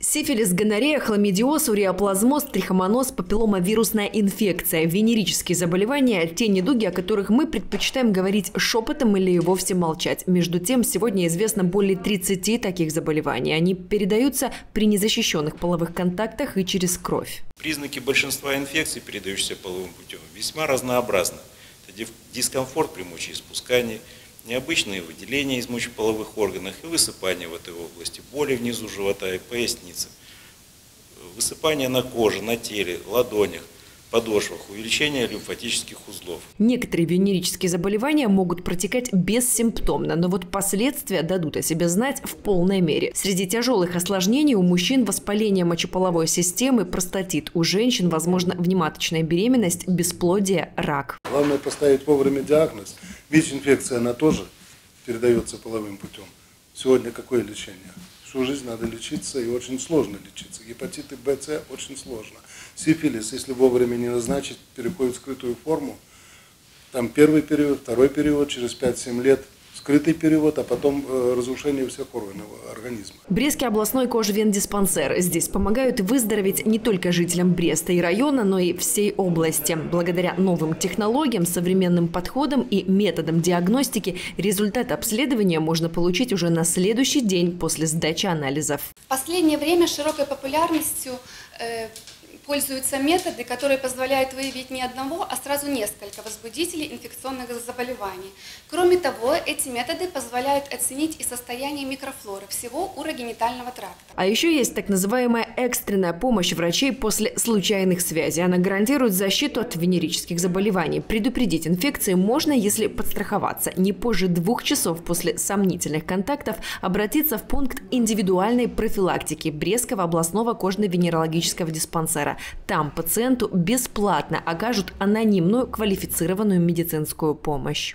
Сифилис, гонорея, хламидиоз, уреоплазмоз, трихомоноз, папилломавирусная инфекция, венерические заболевания – те недуги, о которых мы предпочитаем говорить шепотом или вовсе молчать. Между тем, сегодня известно более 30 таких заболеваний. Они передаются при незащищенных половых контактах и через кровь. Признаки большинства инфекций, передающихся половым путем, весьма разнообразны. Это дискомфорт при мочеиспускании – необычные выделения из мочеполовых органов и высыпания в этой области, боли внизу живота и поясницы, высыпание на коже, на теле, ладонях, подошвах, увеличение лимфатических узлов. Некоторые венерические заболевания могут протекать бессимптомно, но вот последствия дадут о себе знать в полной мере. Среди тяжелых осложнений у мужчин воспаление мочеполовой системы, простатит. У женщин, возможно, внематочная беременность, бесплодие, рак. Главное поставить вовремя диагноз – ВИЧ-инфекция, она тоже передается половым путем. Сегодня какое лечение? Всю жизнь надо лечиться и очень сложно лечиться. Гепатиты Б, С очень сложно. Сифилис, если вовремя не назначить, переходит в скрытую форму. Там первый период, второй период, через 5-7 лет – скрытый перевод, а потом э, разрушение всех органов организма. Брестский областной кожвендиспансер. Здесь помогают выздороветь не только жителям Бреста и района, но и всей области. Благодаря новым технологиям, современным подходам и методам диагностики результат обследования можно получить уже на следующий день после сдачи анализов. В последнее время широкой популярностью э, пользуются методы, которые позволяют выявить не одного, а сразу несколько возбудителей инфекционных заболеваний. Кроме того, эти методы позволяют оценить и состояние микрофлоры всего урогенитального тракта. А еще есть так называемая экстренная помощь врачей после случайных связей. Она гарантирует защиту от венерических заболеваний. Предупредить инфекции можно, если подстраховаться. Не позже двух часов после сомнительных контактов обратиться в пункт индивидуальной профилактики Брестского областного кожно-венерологического диспансера. Там пациенту бесплатно окажут анонимную квалифицированную медицинскую помощь.